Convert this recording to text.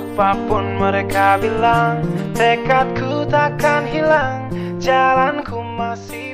Apa pun mereka bilang Tekadku takkan hilang Jalanku masih